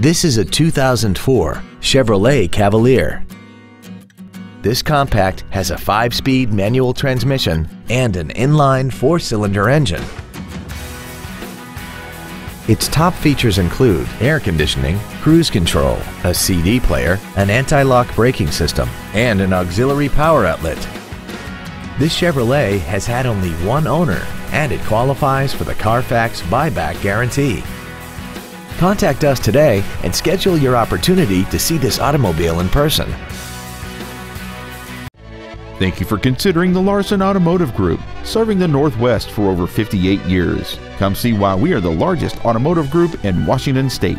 This is a 2004 Chevrolet Cavalier. This compact has a 5-speed manual transmission and an inline 4-cylinder engine. Its top features include air conditioning, cruise control, a CD player, an anti-lock braking system, and an auxiliary power outlet. This Chevrolet has had only one owner and it qualifies for the Carfax buyback guarantee. Contact us today and schedule your opportunity to see this automobile in person. Thank you for considering the Larson Automotive Group, serving the Northwest for over 58 years. Come see why we are the largest automotive group in Washington State.